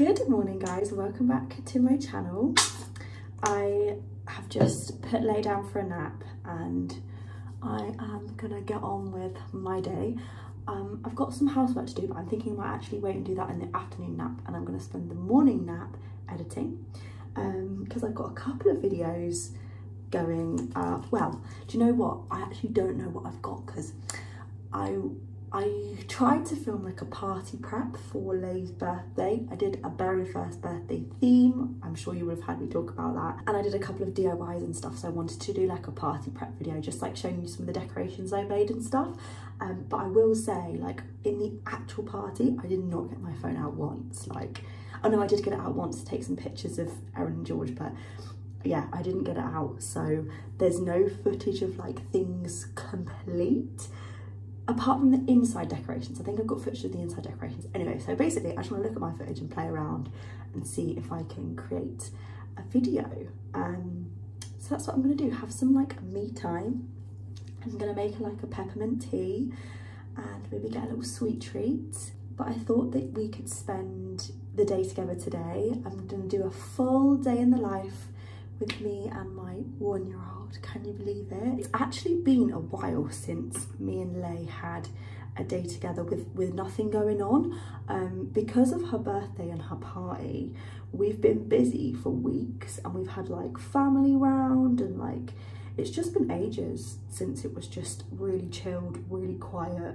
Good morning guys, welcome back to my channel. I have just put Lay down for a nap and I am gonna get on with my day. Um, I've got some housework to do but I'm thinking I might actually wait and do that in the afternoon nap and I'm gonna spend the morning nap editing because um, I've got a couple of videos going, uh, well, do you know what? I actually don't know what I've got because I I tried to film like a party prep for Lay's birthday. I did a very first birthday theme. I'm sure you would have had me talk about that. And I did a couple of DIYs and stuff. So I wanted to do like a party prep video, just like showing you some of the decorations I made and stuff. Um, but I will say like in the actual party, I did not get my phone out once. Like, oh no, I did get it out once to take some pictures of Erin and George, but yeah, I didn't get it out. So there's no footage of like things complete apart from the inside decorations, I think I've got footage of the inside decorations. Anyway, so basically I just want to look at my footage and play around and see if I can create a video. Um, so that's what I'm going to do, have some like me time. I'm going to make like a peppermint tea and maybe get a little sweet treat. But I thought that we could spend the day together today. I'm going to do a full day in the life with me and my one-year-old can you believe it? It's actually been a while since me and Lay had a day together with, with nothing going on. Um, because of her birthday and her party, we've been busy for weeks and we've had like family round and like, it's just been ages since it was just really chilled, really quiet,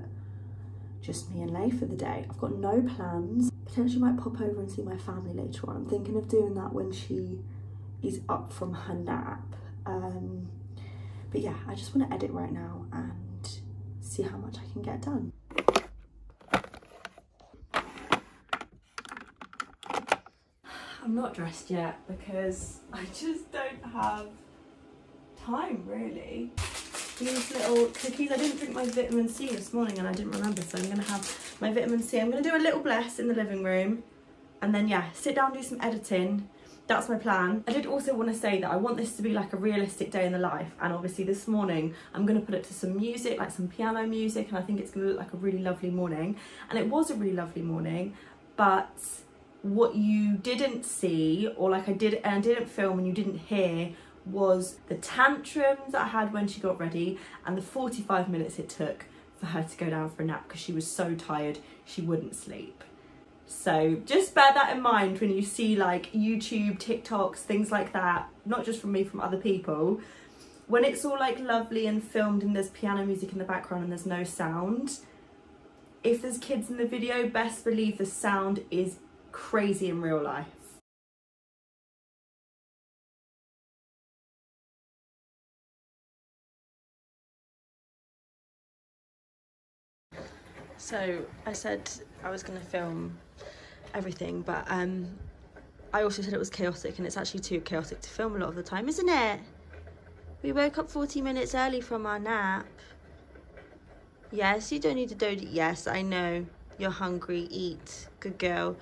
just me and Lay for the day. I've got no plans. Potentially might pop over and see my family later on. I'm thinking of doing that when she is up from her nap um, but yeah, I just want to edit right now and see how much I can get done. I'm not dressed yet because I just don't have time really. These little cookies, I didn't drink my vitamin C this morning and I didn't remember so I'm going to have my vitamin C. I'm going to do a little bless in the living room and then yeah, sit down do some editing that's my plan. I did also want to say that I want this to be like a realistic day in the life and obviously this morning I'm going to put it to some music, like some piano music and I think it's going to look like a really lovely morning. And it was a really lovely morning, but what you didn't see or like I did and didn't film and you didn't hear was the tantrums I had when she got ready and the 45 minutes it took for her to go down for a nap because she was so tired she wouldn't sleep. So just bear that in mind when you see like YouTube, TikToks, things like that, not just from me, from other people. When it's all like lovely and filmed and there's piano music in the background and there's no sound, if there's kids in the video, best believe the sound is crazy in real life. So I said I was going to film everything, but um, I also said it was chaotic and it's actually too chaotic to film a lot of the time, isn't it? We woke up 40 minutes early from our nap. Yes, you don't need to do. Yes, I know. You're hungry. Eat. Good girl.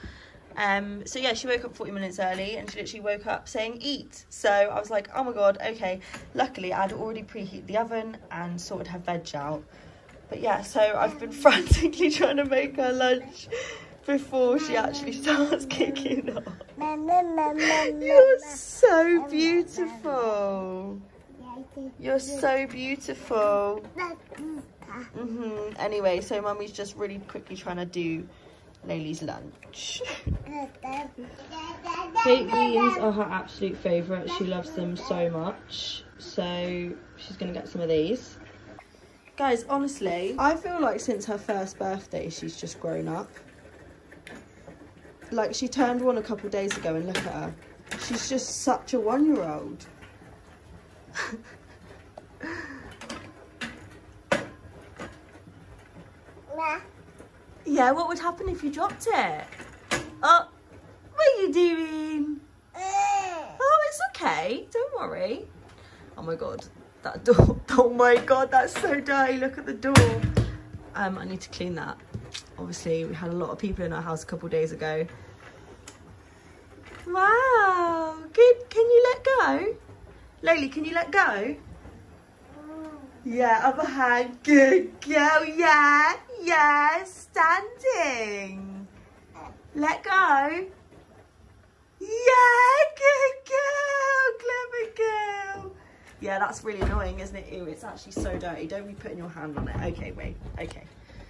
Um, so yeah, she woke up 40 minutes early and she literally woke up saying eat. So I was like, oh my God, okay. Luckily, I'd already preheated the oven and sorted her veg out. But yeah, so I've been frantically trying to make her lunch before she actually starts kicking off. You're so beautiful. You're so beautiful. Mm -hmm. Anyway, so mummy's just really quickly trying to do Laylee's lunch. Baked beans are her absolute favourite. She loves them so much. So she's going to get some of these. Guys, honestly, I feel like since her first birthday, she's just grown up. Like, she turned one a couple days ago and look at her. She's just such a one-year-old. yeah, what would happen if you dropped it? Oh, what are you doing? Oh, it's okay. Don't worry. Oh my God, that door. Oh my God, that's so dirty. Look at the door. Um, I need to clean that. Obviously, we had a lot of people in our house a couple days ago Wow, good. Can you let go? Laylee, can you let go? Yeah, other hand. Good girl. Yeah, yeah. Standing. Let go. Yeah, good girl, clever girl. Yeah, that's really annoying, isn't it? Ew, it's actually so dirty. Don't be putting your hand on it. Okay, wait, okay.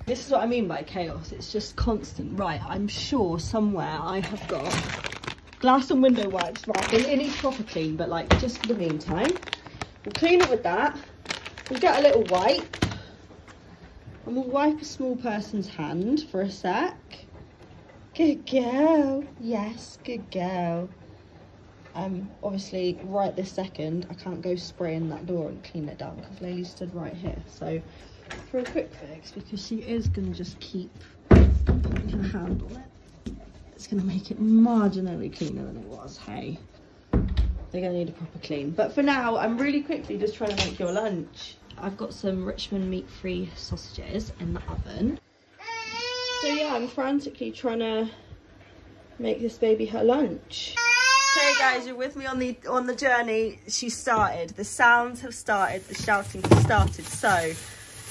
This is what I mean by chaos. It's just constant. Right, I'm sure somewhere I have got glass and window wipes. Right, it, needs proper clean, but like just for the meantime. We'll clean it with that. We'll get a little wipe. And we'll wipe a small person's hand for a sec. Good girl. Yes, good girl. Um, obviously, right this second, I can't go spraying that door and clean it down because Lily stood right here. So, for a quick fix, because she is going to just keep putting her hand on it, it's going to make it marginally cleaner than it was. Hey, they're going to need a proper clean. But for now, I'm really quickly just trying to make your lunch. I've got some Richmond meat-free sausages in the oven. So yeah, I'm frantically trying to make this baby her lunch. Guys, you're with me on the on the journey. She started. The sounds have started, the shouting has started. So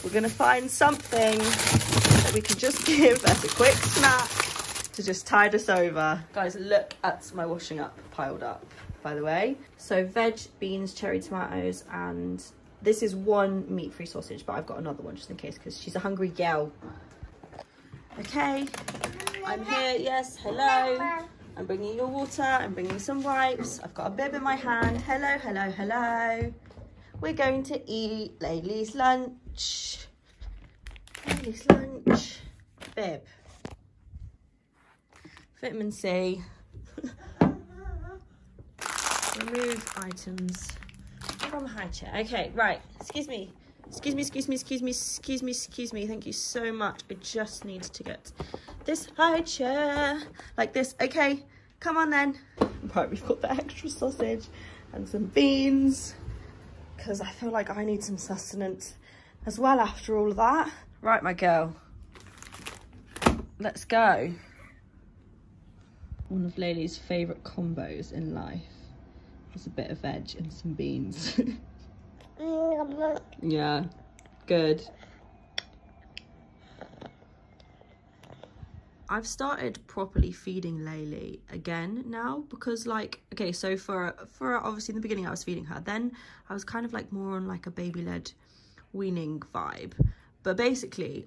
we're gonna find something that we can just give as a quick snack to just tide us over. Guys, look at my washing up piled up, by the way. So veg, beans, cherry tomatoes, and this is one meat-free sausage, but I've got another one just in case because she's a hungry gal. Okay, I'm here. Yes, hello. I'm bringing your water. I'm bringing some wipes. I've got a bib in my hand. Hello, hello, hello. We're going to eat Laylee's lunch. Laylee's lunch. Bib. Vitamin C. Remove items from high chair. Okay, right. Excuse me. Excuse me, excuse me, excuse me, excuse me, excuse me. Thank you so much. I just need to get this high chair like this. Okay, come on then. Right, we've got the extra sausage and some beans because I feel like I need some sustenance as well after all of that. Right, my girl. Let's go. One of Laylee's favourite combos in life is a bit of veg and some beans. yeah, good. I've started properly feeding Laylee again now because like okay so for for obviously in the beginning I was feeding her then I was kind of like more on like a baby led weaning vibe but basically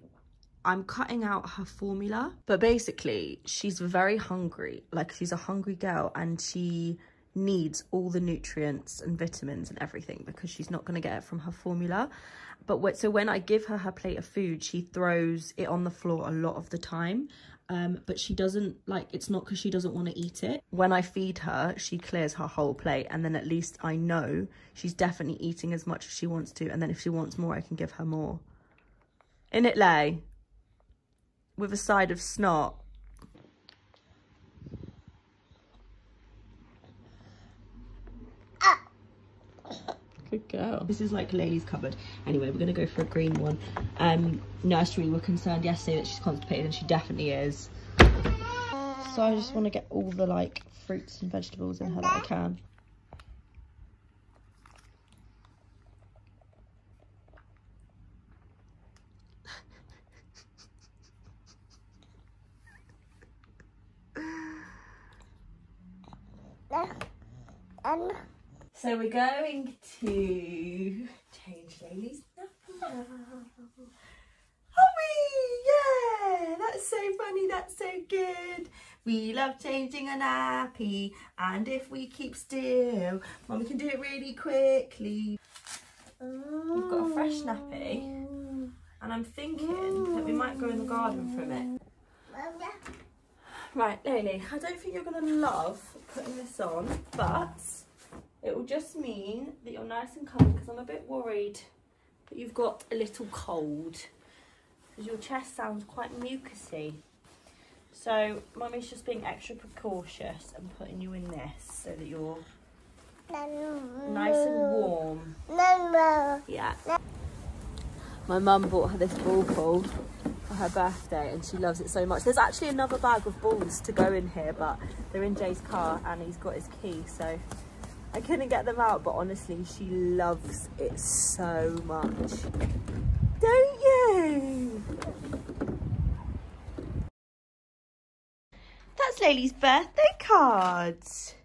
I'm cutting out her formula but basically she's very hungry like she's a hungry girl and she needs all the nutrients and vitamins and everything because she's not going to get it from her formula. But what, so when I give her her plate of food she throws it on the floor a lot of the time. Um, but she doesn't like it's not because she doesn't want to eat it. When i feed her she clears her whole plate and then at least i know she's definitely eating as much as she wants to and then if she wants more i can give her more. In it lay with a side of snot Good girl. This is like Laylee's cupboard. Anyway, we're to go for a green one. Um, nursery were concerned yesterday that she's constipated and she definitely is. So I just want to get all the like fruits and vegetables in her that I can. Um. We're going to change Laylee's nappy. We? Yeah, that's so funny, that's so good. We love changing a nappy and if we keep still, Mummy can do it really quickly. We've got a fresh nappy and I'm thinking that we might go in the garden for a bit. Right, Laylee, I don't think you're going to love putting this on, but it will just mean that you're nice and calm because I'm a bit worried that you've got a little cold because your chest sounds quite mucusy. So mummy's just being extra precautious and putting you in this so that you're nice and warm. Yeah. My mum bought her this ball pool for her birthday and she loves it so much. There's actually another bag of balls to go in here but they're in Jay's car and he's got his key so I couldn't get them out, but honestly, she loves it so much. Don't you? That's Laylee's birthday cards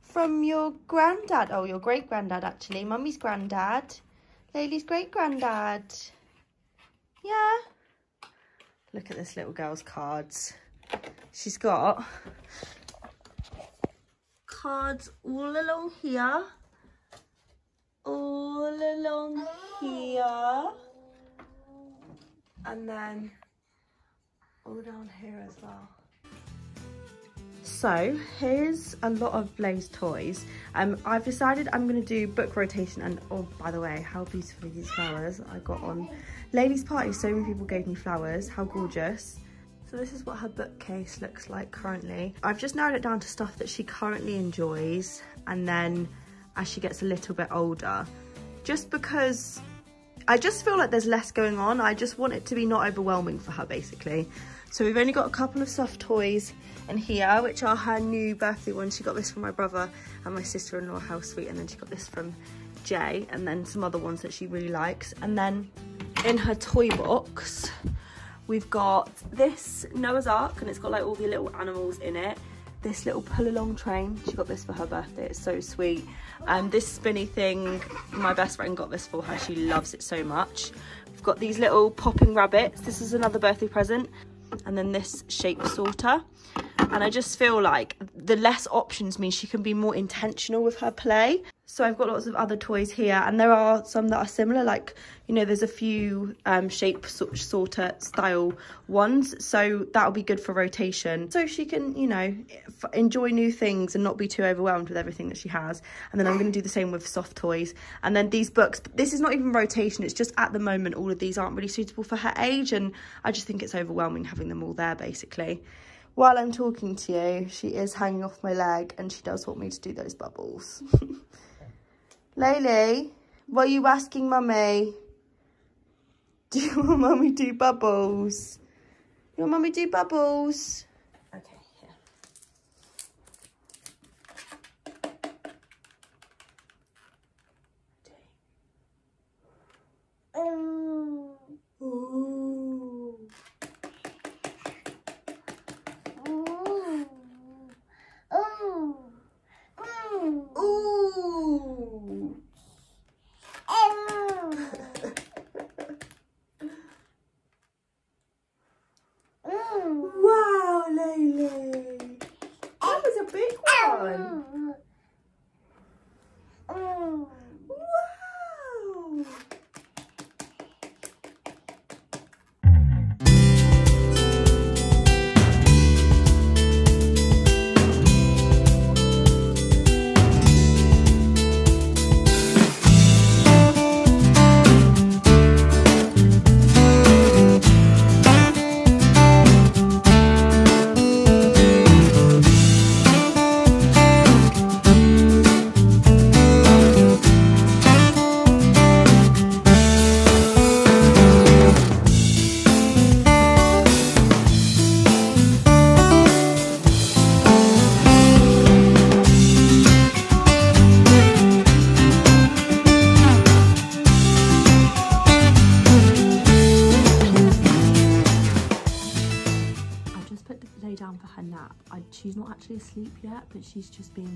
from your granddad. Oh, your great granddad, actually. Mummy's granddad. Laylee's great granddad. Yeah. Look at this little girl's cards. She's got cards all along here. All along here. And then all down here as well. So here's a lot of Lay's toys. Um, I've decided I'm going to do book rotation and oh by the way how beautiful these flowers I got on ladies party so many people gave me flowers how gorgeous so this is what her bookcase looks like currently. I've just narrowed it down to stuff that she currently enjoys and then as she gets a little bit older just because I just feel like there's less going on. I just want it to be not overwhelming for her basically. So we've only got a couple of soft toys in here, which are her new birthday ones. She got this from my brother and my sister-in-law, how sweet. And then she got this from Jay and then some other ones that she really likes. And then in her toy box, we've got this Noah's Ark and it's got like all the little animals in it. This little pull along train, she got this for her birthday, it's so sweet. Um, this spinny thing, my best friend got this for her, she loves it so much. We've got these little popping rabbits, this is another birthday present and then this shape sorter and I just feel like the less options means she can be more intentional with her play. So I've got lots of other toys here and there are some that are similar like, you know, there's a few um, shape sort sorter style ones. So that'll be good for rotation. So she can, you know, enjoy new things and not be too overwhelmed with everything that she has. And then I'm going to do the same with soft toys. And then these books, this is not even rotation. It's just at the moment, all of these aren't really suitable for her age. And I just think it's overwhelming having them all there basically while I'm talking to you, she is hanging off my leg and she does want me to do those bubbles. What are you asking mummy? Do you want mummy do bubbles? You want mummy do bubbles?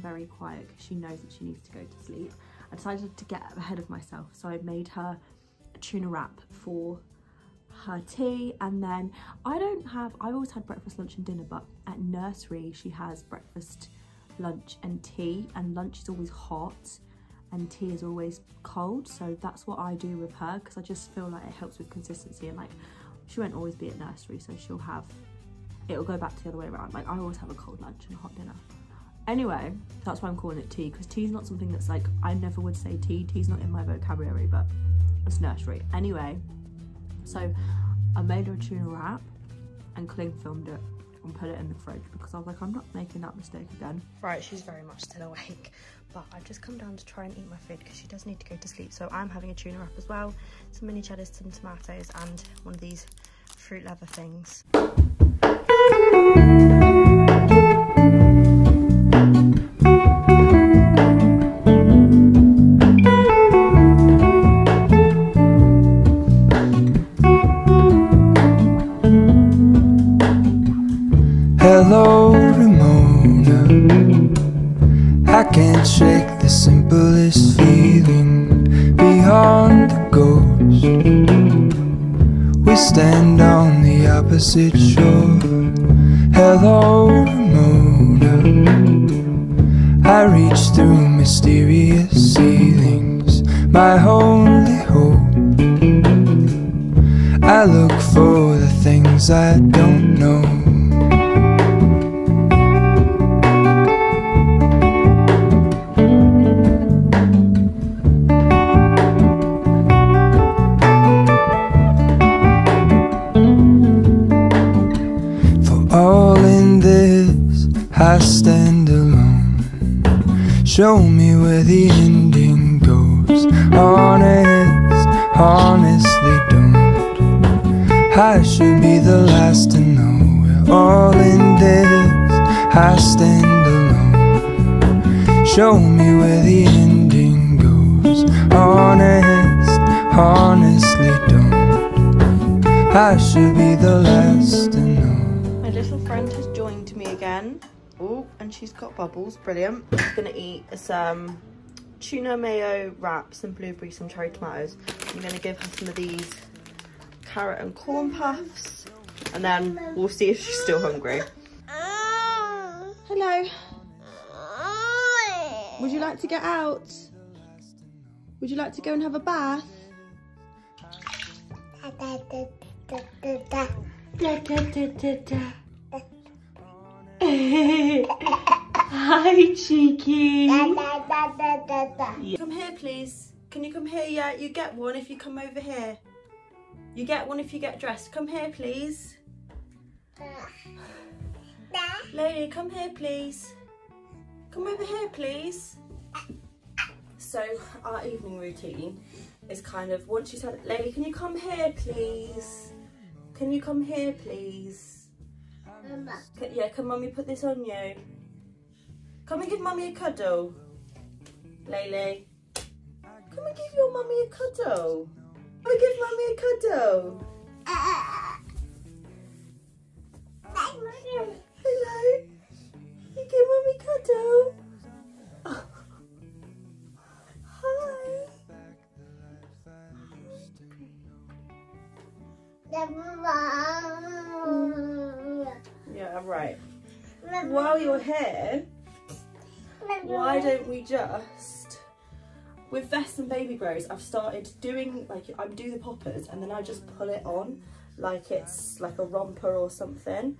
Very quiet because she knows that she needs to go to sleep. I decided to get ahead of myself, so I made her a tuna wrap for her tea and then I don't have, I've always had breakfast, lunch and dinner, but at nursery she has breakfast, lunch and tea and lunch is always hot and tea is always cold so that's what I do with her because I just feel like it helps with consistency and like she won't always be at nursery so she'll have it'll go back to the other way around like I always have a cold lunch and a hot dinner Anyway, that's why I'm calling it tea, because tea is not something that's like, I never would say tea. Tea's not in my vocabulary, but it's nursery. Anyway, so I made her a tuna wrap and cling filmed it and put it in the fridge because I was like, I'm not making that mistake again. Right, she's very much still awake, but I've just come down to try and eat my food because she does need to go to sleep. So I'm having a tuna wrap as well, some mini cheddars, some tomatoes, and one of these fruit leather things. I look for the things I don't know. For all in this, I stand alone. Show me where the ending Show me where the ending goes. Honest, honestly, don't. I should be the last to know. My little friend has joined me again. Oh, and she's got bubbles. Brilliant. She's gonna eat some tuna mayo wraps, some blueberries, some cherry tomatoes. I'm gonna give her some of these carrot and corn puffs, and then we'll see if she's still hungry. Ah. Hello. Would you like to get out? Would you like to go and have a bath? Da, da, da, da, da. Hi, cheeky. Yeah. Come here, please. Can you come here? Yeah, you get one if you come over here. You get one if you get dressed. Come here, please. Lady, come here, please. Come over here, please. So, our evening routine is kind of once you said, Lady, can you come here, please? Can you come here, please? Ca- Yeah, can mummy put this on you? Come and give mummy a cuddle. Lele. Come and give your mummy a cuddle. Come and give mummy a cuddle. Oh. Hi. Yeah, right. While you're here, why don't we just with vests and baby grows I've started doing like I do the poppers and then I just pull it on like it's like a romper or something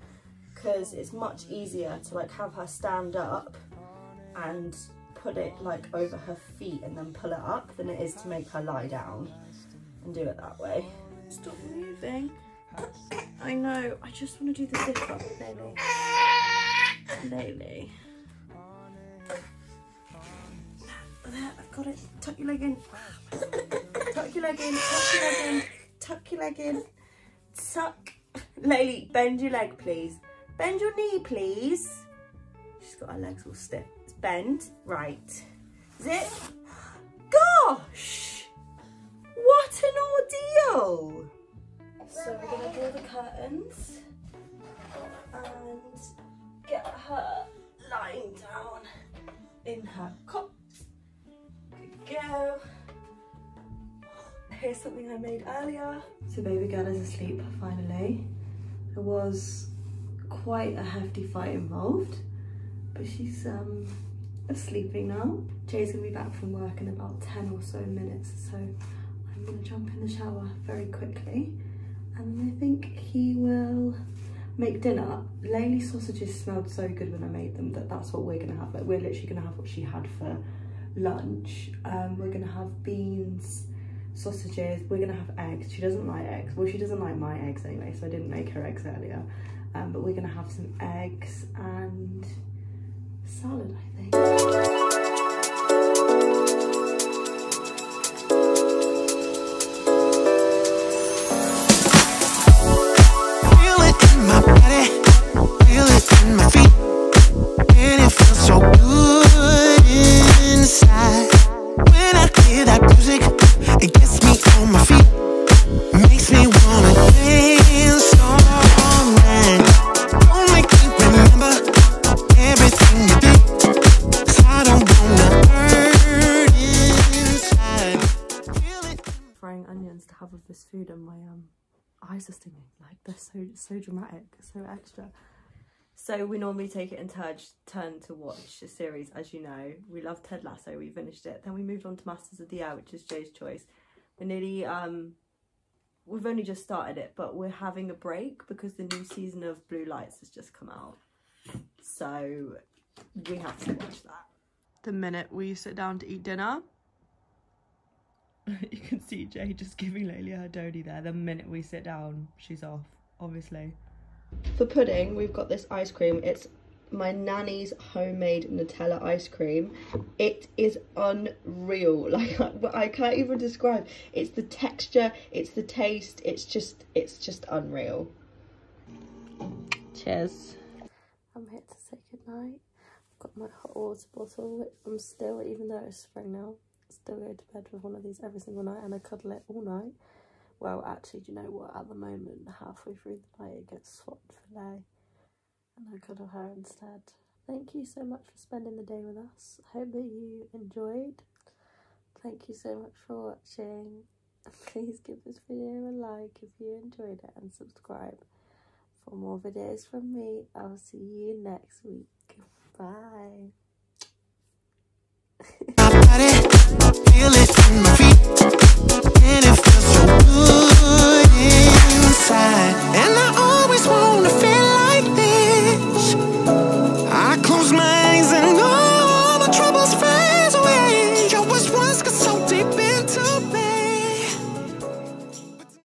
because it's much easier to like have her stand up and put it like over her feet and then pull it up than it is to make her lie down and do it that way. Stop moving. I know, I just want to do the zip up, Lily. Lily. There, I've got it. Tuck your leg in. Tuck your leg in. Tuck your leg in. Tuck your leg in. Tuck. Laylee, bend your leg, please. Bend your knee, please. She's got her legs all stiff. Bend. Right. Zip. Gosh! What an ordeal! So we're to draw the curtains and get her lying down in her cot. Good go. Here's something I made earlier. So baby girl is asleep finally. There was quite a hefty fight involved, but she's um sleeping now. Jay's gonna be back from work in about 10 or so minutes, so I'm gonna jump in the shower very quickly and I think he will make dinner. Laylee sausages smelled so good when I made them that that's what we're gonna have. Like we're literally gonna have what she had for lunch. Um, we're gonna have beans, sausages, we're gonna have eggs. She doesn't like eggs. Well, she doesn't like my eggs anyway, so I didn't make her eggs earlier. Um, but we're gonna have some eggs and salad, I think. My feet, extra. So we normally take it in turn, turn to watch a series, as you know. We love Ted Lasso, we finished it. Then we moved on to Masters of the Air, which is Jay's choice. We're nearly, um, we've only just started it, but we're having a break because the new season of Blue Lights has just come out. So we have to watch that. The minute we sit down to eat dinner, you can see Jay just giving Laylia her dodie there. The minute we sit down, she's off, obviously. For pudding, we've got this ice cream. It's my nanny's homemade Nutella ice cream. It is unreal. Like I, I can't even describe. It's the texture, it's the taste. It's just, it's just unreal. Cheers. I'm here to say goodnight. I've got my hot water bottle. I'm still, even though it's spring now, still go to bed with one of these every single night and I cuddle it all night. Well, actually, do you know what? At the moment, halfway through the night, it gets swapped Lay, and I cuddle her instead. Thank you so much for spending the day with us. I hope that you enjoyed. Thank you so much for watching. Please give this video a like if you enjoyed it and subscribe for more videos from me. I'll see you next week. Bye. body, feel it in my feet. And it side, and I always wanna feel.